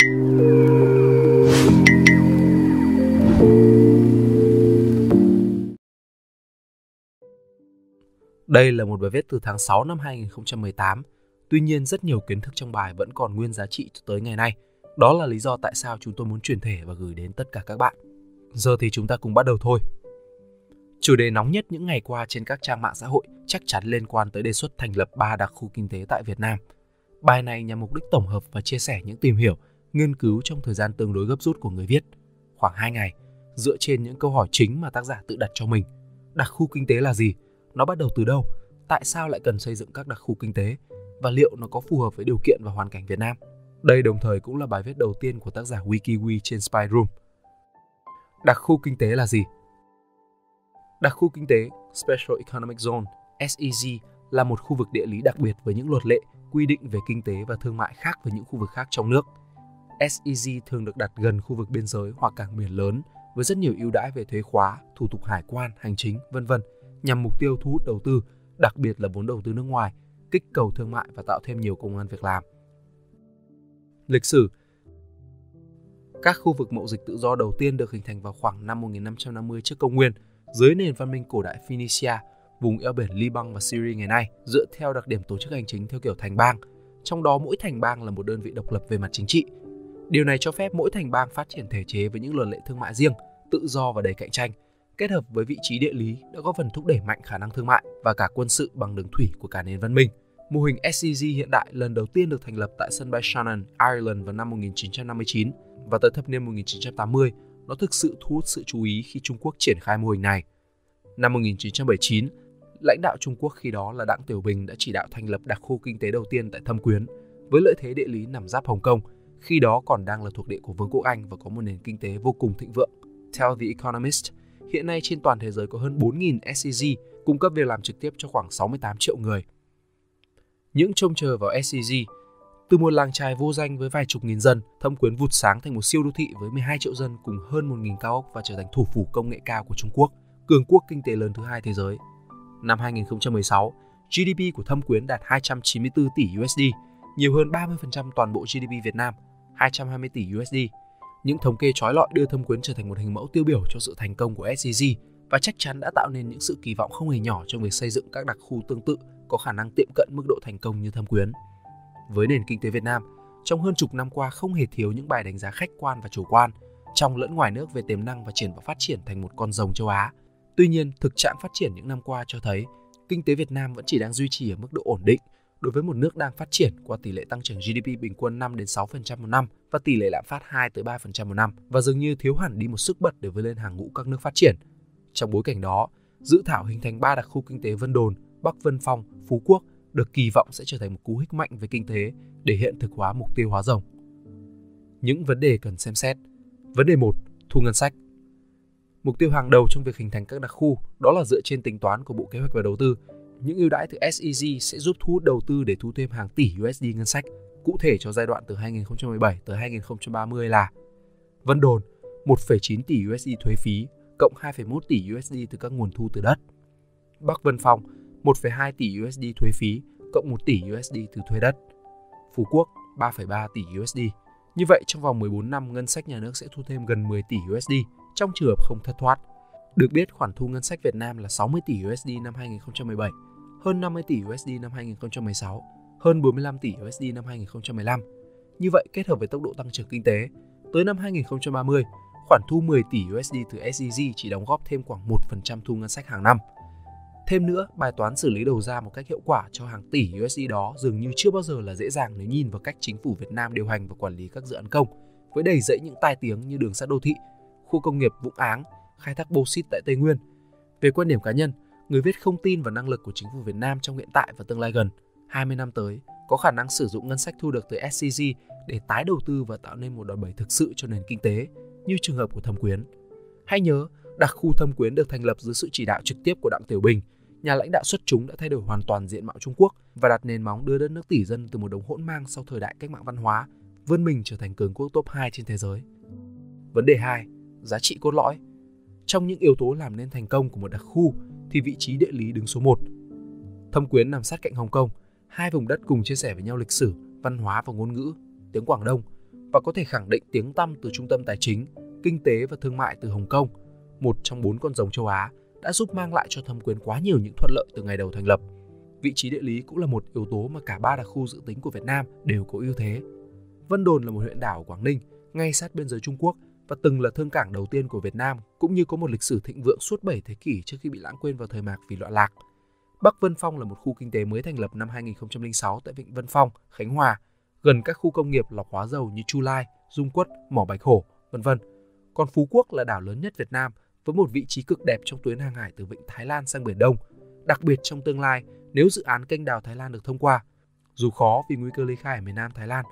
Đây là một bài viết từ tháng 6 năm 2018. Tuy nhiên rất nhiều kiến thức trong bài vẫn còn nguyên giá trị cho tới ngày nay. Đó là lý do tại sao chúng tôi muốn truyền thể và gửi đến tất cả các bạn. Giờ thì chúng ta cùng bắt đầu thôi. Chủ đề nóng nhất những ngày qua trên các trang mạng xã hội chắc chắn liên quan tới đề xuất thành lập ba đặc khu kinh tế tại Việt Nam. Bài này nhằm mục đích tổng hợp và chia sẻ những tìm hiểu, nghiên cứu trong thời gian tương đối gấp rút của người viết, khoảng 2 ngày, dựa trên những câu hỏi chính mà tác giả tự đặt cho mình. Đặc khu kinh tế là gì? Nó bắt đầu từ đâu? Tại sao lại cần xây dựng các đặc khu kinh tế? Và liệu nó có phù hợp với điều kiện và hoàn cảnh Việt Nam? Đây đồng thời cũng là bài viết đầu tiên của tác giả WikiWi trên Spyroom. Đặc khu kinh tế là gì? Đặc khu kinh tế Special Economic Zone SEZ là một khu vực địa lý đặc biệt với những luật lệ, quy định về kinh tế và thương mại khác với những khu vực khác trong nước. SEZ thường được đặt gần khu vực biên giới hoặc cảng biển lớn với rất nhiều ưu đãi về thuế khóa, thủ tục hải quan, hành chính, vân vân, nhằm mục tiêu thu hút đầu tư, đặc biệt là vốn đầu tư nước ngoài, kích cầu thương mại và tạo thêm nhiều công an việc làm. Lịch sử Các khu vực mậu dịch tự do đầu tiên được hình thành vào khoảng năm 1550 trước công nguyên dưới nền văn minh cổ đại Phoenicia, vùng eo biển Liban và Syria ngày nay, dựa theo đặc điểm tổ chức hành chính theo kiểu thành bang. Trong đó mỗi thành bang là một đơn vị độc lập về mặt chính trị. Điều này cho phép mỗi thành bang phát triển thể chế với những luật lệ thương mại riêng, tự do và đầy cạnh tranh, kết hợp với vị trí địa lý đã góp phần thúc đẩy mạnh khả năng thương mại và cả quân sự bằng đường thủy của cả nền văn minh. Mô hình SCG hiện đại lần đầu tiên được thành lập tại sân bay Shannon, Ireland vào năm 1959 và tới thập niên 1980, nó thực sự thu hút sự chú ý khi Trung Quốc triển khai mô hình này. Năm 1979, lãnh đạo Trung Quốc khi đó là Đặng Tiểu Bình đã chỉ đạo thành lập đặc khu kinh tế đầu tiên tại Thâm Quyến, với lợi thế địa lý nằm giáp Hồng Kông, khi đó còn đang là thuộc địa của Vương quốc Anh và có một nền kinh tế vô cùng thịnh vượng. Theo The Economist, hiện nay trên toàn thế giới có hơn 4.000 SCG cung cấp việc làm trực tiếp cho khoảng 68 triệu người. Những trông chờ vào SCG từ một làng trài vô danh với vài chục nghìn dân, Thâm Quyến vụt sáng thành một siêu đô thị với 12 triệu dân cùng hơn 1.000 cao ốc và trở thành thủ phủ công nghệ cao của Trung Quốc, cường quốc kinh tế lớn thứ hai thế giới. Năm 2016, GDP của Thâm Quyến đạt 294 tỷ USD, nhiều hơn 30% toàn bộ GDP Việt Nam, 220 tỷ USD. Những thống kê trói lọi đưa Thâm Quyến trở thành một hình mẫu tiêu biểu cho sự thành công của SCG và chắc chắn đã tạo nên những sự kỳ vọng không hề nhỏ trong việc xây dựng các đặc khu tương tự có khả năng tiệm cận mức độ thành công như Thâm Quyến. Với nền kinh tế Việt Nam, trong hơn chục năm qua không hề thiếu những bài đánh giá khách quan và chủ quan, trong lẫn ngoài nước về tiềm năng và triển vọng phát triển thành một con rồng châu Á. Tuy nhiên, thực trạng phát triển những năm qua cho thấy kinh tế Việt Nam vẫn chỉ đang duy trì ở mức độ ổn định đối với một nước đang phát triển qua tỷ lệ tăng trưởng GDP bình quân 5 đến 6% một năm và tỷ lệ lạm phát 2 tới 3% một năm và dường như thiếu hẳn đi một sức bật để vươn lên hàng ngũ các nước phát triển. Trong bối cảnh đó, dự thảo hình thành ba đặc khu kinh tế Vân Đồn, Bắc Vân Phong, Phú Quốc được kỳ vọng sẽ trở thành một cú hích mạnh về kinh tế để hiện thực hóa mục tiêu hóa rồng. Những vấn đề cần xem xét. Vấn đề 1, thu ngân sách. Mục tiêu hàng đầu trong việc hình thành các đặc khu đó là dựa trên tính toán của Bộ Kế hoạch và Đầu tư. Những ưu đãi từ SEG sẽ giúp thu hút đầu tư để thu thêm hàng tỷ USD ngân sách, cụ thể cho giai đoạn từ 2017 tới 2030 là Vân Đồn 1,9 tỷ USD thuế phí cộng 2,1 tỷ USD từ các nguồn thu từ đất. Bắc Vân Phong 1,2 tỷ USD thuế phí cộng 1 tỷ USD từ thuế đất. Phú Quốc 3,3 tỷ USD. Như vậy trong vòng 14 năm ngân sách nhà nước sẽ thu thêm gần 10 tỷ USD trong trường hợp không thất thoát. Được biết khoản thu ngân sách Việt Nam là 60 tỷ USD năm 2017, hơn 50 tỷ USD năm 2016, hơn 45 tỷ USD năm 2015. Như vậy kết hợp với tốc độ tăng trưởng kinh tế, tới năm 2030, khoản thu 10 tỷ USD từ SDG chỉ đóng góp thêm khoảng 1% thu ngân sách hàng năm. Thêm nữa, bài toán xử lý đầu ra một cách hiệu quả cho hàng tỷ USD đó dường như chưa bao giờ là dễ dàng nếu nhìn vào cách chính phủ Việt Nam điều hành và quản lý các dự án công, với đầy dẫy những tai tiếng như đường sắt đô thị, khu công nghiệp Vũng Áng, khai thác bauxit tại Tây Nguyên. Về quan điểm cá nhân, người viết không tin vào năng lực của chính phủ Việt Nam trong hiện tại và tương lai gần, 20 năm tới, có khả năng sử dụng ngân sách thu được từ SCG để tái đầu tư và tạo nên một đòn bẩy thực sự cho nền kinh tế, như trường hợp của Thâm Quyến. Hãy nhớ, đặc khu Thâm Quyến được thành lập dưới sự chỉ đạo trực tiếp của Đặng Tiểu Bình, nhà lãnh đạo xuất chúng đã thay đổi hoàn toàn diện mạo Trung Quốc và đặt nền móng đưa đất nước tỷ dân từ một đống hỗn mang sau thời đại cách mạng văn hóa vươn mình trở thành cường quốc top 2 trên thế giới. Vấn đề 2, giá trị cốt lõi. Trong những yếu tố làm nên thành công của một đặc khu thì vị trí địa lý đứng số 1. Thâm Quyến nằm sát cạnh Hồng Kông, hai vùng đất cùng chia sẻ với nhau lịch sử, văn hóa và ngôn ngữ, tiếng Quảng Đông, và có thể khẳng định tiếng tăm từ trung tâm tài chính, kinh tế và thương mại từ Hồng Kông, một trong bốn con rồng châu Á, đã giúp mang lại cho thâm quyến quá nhiều những thuận lợi từ ngày đầu thành lập. Vị trí địa lý cũng là một yếu tố mà cả ba đặc khu dự tính của Việt Nam đều có ưu thế. Vân Đồn là một huyện đảo ở Quảng Ninh, ngay sát biên giới Trung Quốc và từng là thương cảng đầu tiên của Việt Nam, cũng như có một lịch sử thịnh vượng suốt 7 thế kỷ trước khi bị lãng quên vào thời mạc vì loạn lạc. Bắc Vân Phong là một khu kinh tế mới thành lập năm 2006 tại Vịnh Vân Phong, Khánh Hòa, gần các khu công nghiệp lọc hóa dầu như Chu Lai, Dung Quất, Mỏ Bạch Hổ, vân vân. Còn Phú Quốc là đảo lớn nhất Việt Nam với một vị trí cực đẹp trong tuyến hàng hải từ Vịnh Thái Lan sang Biển Đông. Đặc biệt trong tương lai, nếu dự án kênh đào Thái Lan được thông qua, dù khó vì nguy cơ ly khai ở miền Nam Thái Lan,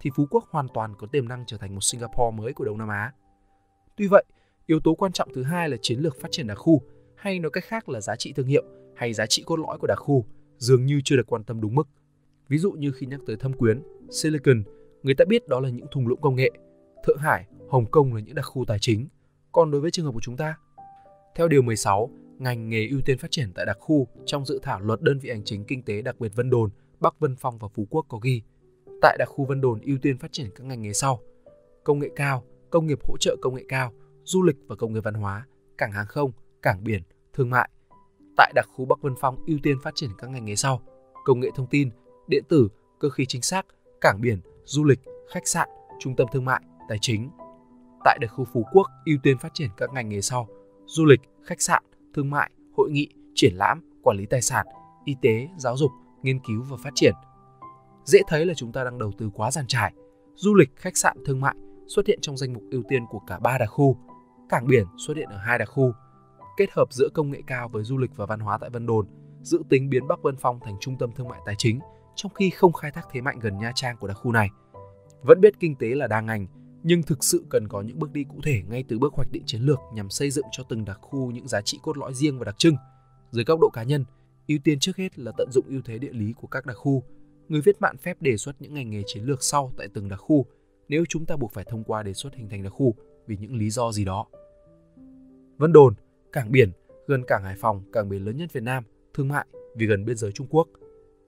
thì Phú Quốc hoàn toàn có tiềm năng trở thành một Singapore mới của Đông Nam Á. Tuy vậy, yếu tố quan trọng thứ hai là chiến lược phát triển đặc khu, hay nói cách khác là giá trị thương hiệu hay giá trị cốt lõi của đặc khu dường như chưa được quan tâm đúng mức. Ví dụ như khi nhắc tới Thâm Quyến, Silicon, người ta biết đó là những thung lũng công nghệ. Thượng Hải, Hồng Kông là những đặc khu tài chính. Còn đối với trường hợp của chúng ta, theo điều 16, ngành nghề ưu tiên phát triển tại đặc khu trong dự thảo luật đơn vị hành chính kinh tế đặc biệt Vân Đồn, Bắc Vân Phong và Phú Quốc có ghi tại đặc khu Vân Đồn ưu tiên phát triển các ngành nghề sau: công nghệ cao, công nghiệp hỗ trợ công nghệ cao, du lịch và công nghiệp văn hóa, cảng hàng không, cảng biển, thương mại. Tại đặc khu Bắc Vân Phong ưu tiên phát triển các ngành nghề sau: công nghệ thông tin, điện tử, cơ khí chính xác, cảng biển, du lịch, khách sạn, trung tâm thương mại, tài chính. Tại đặc khu Phú Quốc ưu tiên phát triển các ngành nghề sau: du lịch, khách sạn, thương mại, hội nghị, triển lãm, quản lý tài sản, y tế, giáo dục, nghiên cứu và phát triển. Dễ thấy là chúng ta đang đầu tư quá giàn trải. Du lịch, khách sạn, thương mại xuất hiện trong danh mục ưu tiên của cả ba đặc khu. Cảng biển xuất hiện ở hai đặc khu. Kết hợp giữa công nghệ cao với du lịch và văn hóa tại Vân Đồn, dự tính biến Bắc Vân Phong thành trung tâm thương mại tài chính, trong khi không khai thác thế mạnh gần Nha Trang của đặc khu này. Vẫn biết kinh tế là đa ngành, nhưng thực sự cần có những bước đi cụ thể ngay từ bước hoạch định chiến lược nhằm xây dựng cho từng đặc khu những giá trị cốt lõi riêng và đặc trưng. Dưới góc độ cá nhân, ưu tiên trước hết là tận dụng ưu thế địa lý của các đặc khu. Người viết mạn phép đề xuất những ngành nghề chiến lược sau tại từng đặc khu nếu chúng ta buộc phải thông qua đề xuất hình thành đặc khu vì những lý do gì đó. Vân Đồn, cảng biển, gần cảng Hải Phòng, cảng biển lớn nhất Việt Nam, thương mại vì gần biên giới Trung Quốc.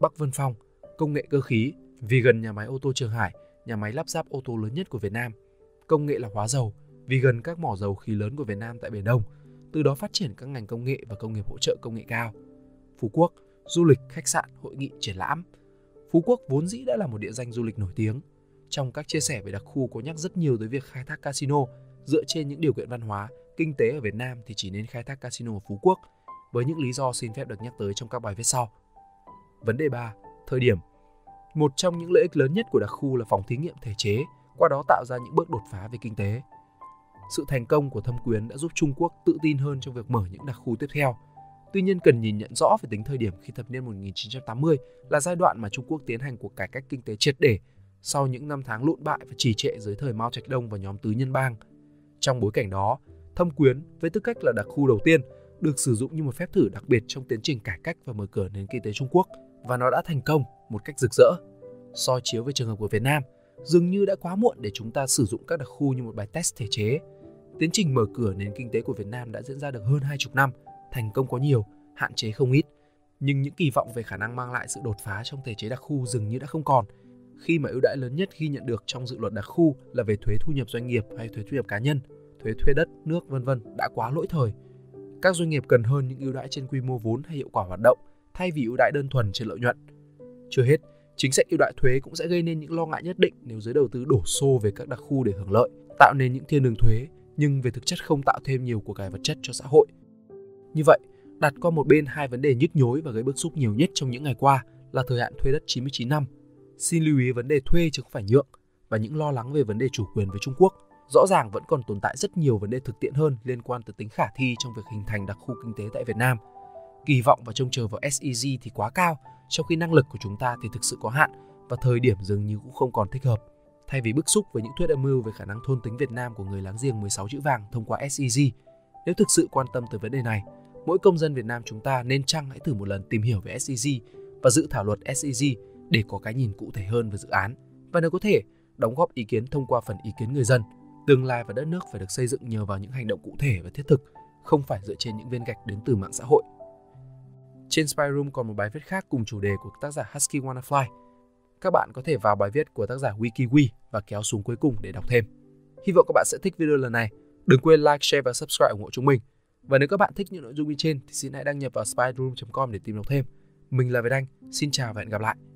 Bắc Vân Phong, công nghệ cơ khí vì gần nhà máy ô tô Trường Hải, nhà máy lắp ráp ô tô lớn nhất của Việt Nam. Công nghệ lọc hóa dầu vì gần các mỏ dầu khí lớn của Việt Nam tại Biển Đông, từ đó phát triển các ngành công nghệ và công nghiệp hỗ trợ công nghệ cao. Phú Quốc, du lịch, khách sạn, hội nghị, triển lãm. Phú Quốc vốn dĩ đã là một địa danh du lịch nổi tiếng. Trong các chia sẻ về đặc khu có nhắc rất nhiều tới việc khai thác casino dựa trên những điều kiện văn hóa, kinh tế ở Việt Nam thì chỉ nên khai thác casino ở Phú Quốc với những lý do xin phép được nhắc tới trong các bài viết sau. Vấn đề 3. Thời điểm Một trong những lợi ích lớn nhất của đặc khu là phòng thí nghiệm thể chế, qua đó tạo ra những bước đột phá về kinh tế. Sự thành công của Thâm Quyến đã giúp Trung Quốc tự tin hơn trong việc mở những đặc khu tiếp theo. Tuy nhiên cần nhìn nhận rõ về tính thời điểm khi thập niên 1980 là giai đoạn mà Trung Quốc tiến hành cuộc cải cách kinh tế triệt để sau những năm tháng lụn bại và trì trệ dưới thời Mao Trạch Đông và nhóm tứ nhân bang. Trong bối cảnh đó, Thâm Quyến với tư cách là đặc khu đầu tiên được sử dụng như một phép thử đặc biệt trong tiến trình cải cách và mở cửa nền kinh tế Trung Quốc và nó đã thành công một cách rực rỡ. So chiếu với trường hợp của Việt Nam, dường như đã quá muộn để chúng ta sử dụng các đặc khu như một bài test thể chế. Tiến trình mở cửa nền kinh tế của Việt Nam đã diễn ra được hơn hai chục năm, thành công có nhiều, hạn chế không ít. Nhưng những kỳ vọng về khả năng mang lại sự đột phá trong thể chế đặc khu dường như đã không còn, khi mà ưu đãi lớn nhất ghi nhận được trong dự luật đặc khu là về thuế thu nhập doanh nghiệp hay thuế thu nhập cá nhân, thuế thuê đất, nước vân vân đã quá lỗi thời. Các doanh nghiệp cần hơn những ưu đãi trên quy mô vốn hay hiệu quả hoạt động thay vì ưu đãi đơn thuần trên lợi nhuận. Chưa hết, chính sách ưu đãi thuế cũng sẽ gây nên những lo ngại nhất định nếu giới đầu tư đổ xô về các đặc khu để hưởng lợi, tạo nên những thiên đường thuế nhưng về thực chất không tạo thêm nhiều của cải vật chất cho xã hội. Như vậy, đặt qua một bên hai vấn đề nhức nhối và gây bức xúc nhiều nhất trong những ngày qua là thời hạn thuê đất 99 năm. Xin lưu ý vấn đề thuê chứ không phải nhượng và những lo lắng về vấn đề chủ quyền với Trung Quốc. Rõ ràng vẫn còn tồn tại rất nhiều vấn đề thực tiễn hơn liên quan tới tính khả thi trong việc hình thành đặc khu kinh tế tại Việt Nam. Kỳ vọng và trông chờ vào SEZ thì quá cao, trong khi năng lực của chúng ta thì thực sự có hạn và thời điểm dường như cũng không còn thích hợp. Thay vì bức xúc với những thuyết âm mưu về khả năng thôn tính Việt Nam của người láng giềng 16 chữ vàng thông qua SEZ, nếu thực sự quan tâm tới vấn đề này, mỗi công dân Việt Nam chúng ta nên chăng hãy thử một lần tìm hiểu về SEZ và dự thảo luật SEZ để có cái nhìn cụ thể hơn về dự án và nếu có thể đóng góp ý kiến thông qua phần ý kiến người dân. Tương lai và đất nước phải được xây dựng nhờ vào những hành động cụ thể và thiết thực, không phải dựa trên những viên gạch đến từ mạng xã hội. Trên Spy Room còn một bài viết khác cùng chủ đề của tác giả Husky Wanna Fly. các bạn có thể vào bài viết của tác giả WikiWi và kéo xuống cuối cùng để đọc thêm. Hy vọng các bạn sẽ thích video lần này. Đừng quên like, share và subscribe ủng hộ chúng mình. Và nếu các bạn thích những nội dung như trên thì xin hãy đăng nhập vào spyroom.com để tìm đọc thêm. Mình là Việt Anh, xin chào và hẹn gặp lại.